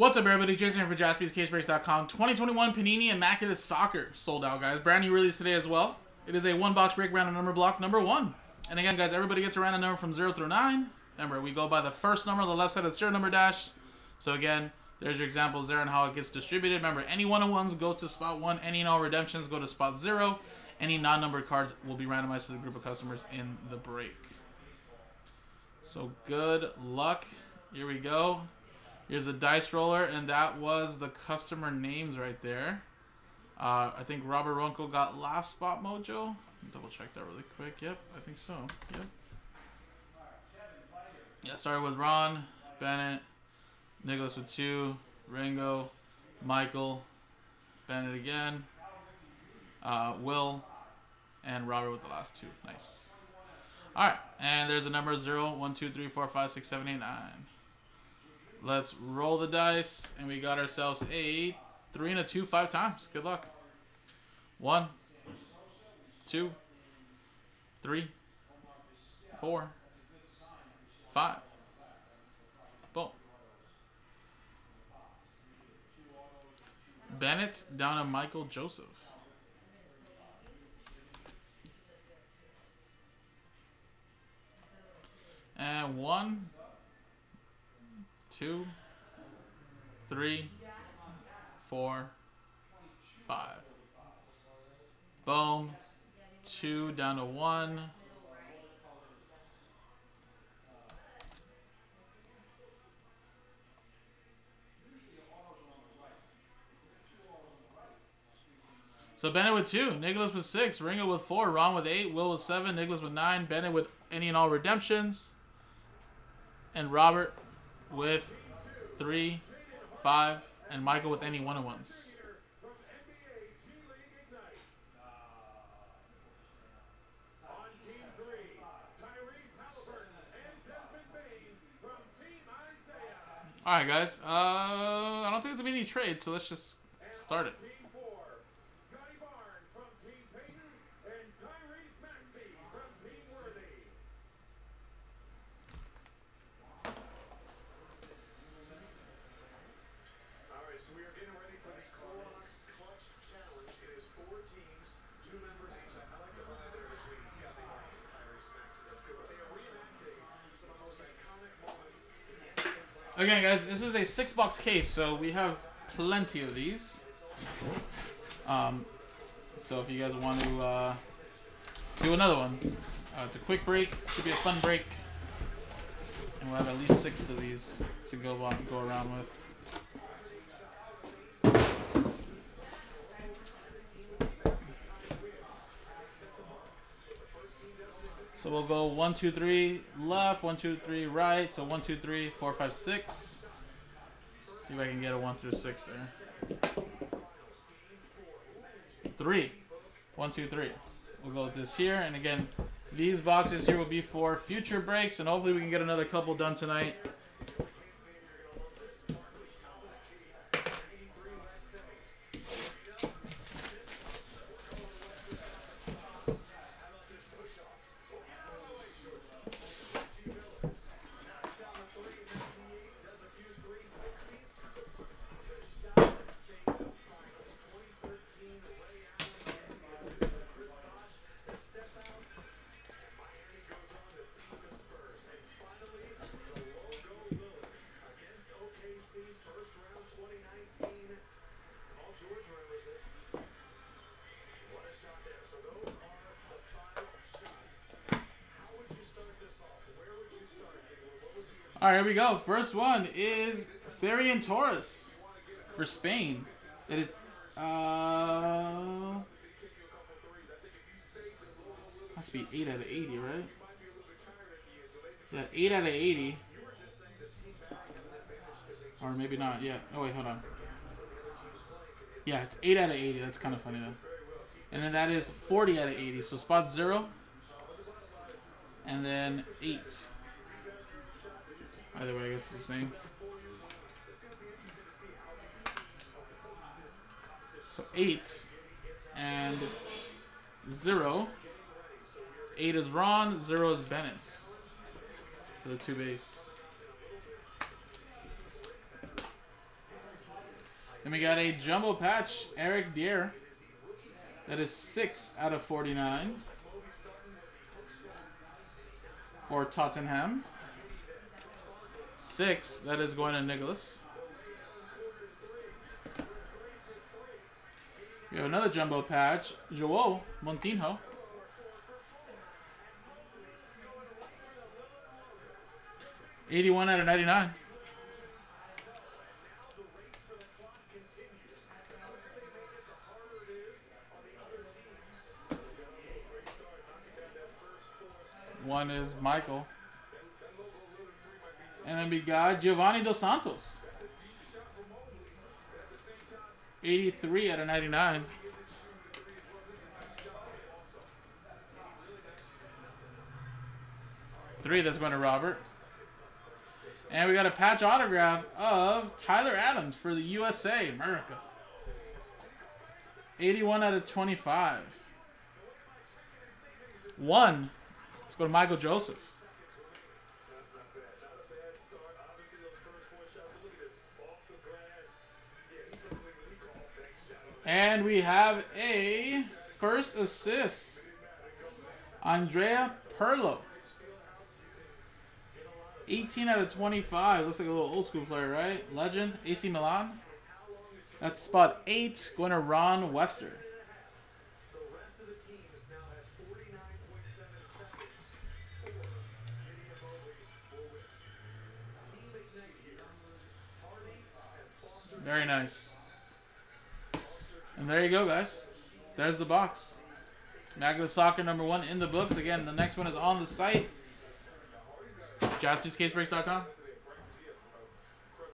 What's up, everybody? Jason here for JaspysCaseBreaks.com. 2021 Panini Immaculate Soccer sold out, guys. Brand new release today as well. It is a one-box break random number block number one. And again, guys, everybody gets a random number from 0 through 9. Remember, we go by the first number on the left side of the serial number dash. So again, there's your examples there and how it gets distributed. Remember, any one-on-ones go to spot 1. Any and all redemptions go to spot 0. Any non-numbered cards will be randomized to the group of customers in the break. So good luck. Here we go. Here's a dice roller, and that was the customer names right there. Uh, I think Robert Runkle got last spot mojo. Double check that really quick. Yep, I think so. Yep. Yeah, started with Ron, Bennett, Nicholas with two, Ringo, Michael, Bennett again, uh, Will, and Robert with the last two. Nice. All right, and there's a number 0, 1, 2, 3, 4, 5, 6, 7, 8, 9. Let's roll the dice, and we got ourselves a 3 and a 2 five times. Good luck. One, two, three, four, five. Boom. Bennett down to Michael Joseph. And one, two, three, four, five. Boom. Two down to one. So Bennett with two, Nicholas with six, Ringo with four, Ron with eight, Will with seven, Nicholas with nine, Bennett with any and all redemptions, and Robert with three, five, and Michael with any one of ones. All right, guys. Uh, I don't think there's gonna be any trades, so let's just start it. Again, guys, this is a six box case, so we have plenty of these. Um, so if you guys want to uh, do another one, uh, it's a quick break. Should be a fun break, and we'll have at least six of these to go go around with. We'll go one, two, three left, one, two, three right. So one, two, three, four, five, six. See if I can get a one through six there. Three. One, two, three. We'll go with this here. And again, these boxes here will be for future breaks. And hopefully we can get another couple done tonight. All right, here we go. First one is Ferran Torres for Spain. It is, uh, must be 8 out of 80, right? Yeah, 8 out of 80. Or maybe not. Yeah. Oh, wait, hold on. Yeah, it's 8 out of 80. That's kind of funny, though. And then that is 40 out of 80. So spot 0. And then 8. Either way, I guess it's the same. So 8 and 0. 8 is Ron, 0 is Bennett. For the two base. And we got a jumbo patch, Eric Dier. That is 6 out of 49 for Tottenham. 6, that is going to Nicholas. We have another jumbo patch, Joao Moutinho. Eighty-one out of ninety-nine. One is Michael. And then we got Giovanni Dos Santos. 83 out of 99. Three, that's going to Robert. And we got a patch autograph of Tyler Adams for the USA, America. 81 out of 25. One. Let's go to Michael Joseph. And we have a first assist. Andrea Pirlo. 18 out of 25. Looks like a little old school player, right? Legend. AC Milan. That's spot 8 going to Ron Wester. The rest of the teams now have 49.7 seconds for Gideon Mobley will win. Team Ignite here. Hardy and Foster Very nice. And there you go, guys. There's the box. Magna Soccer number one in the books. Again, the next one is on the site. JaspysCaseBreaks.com.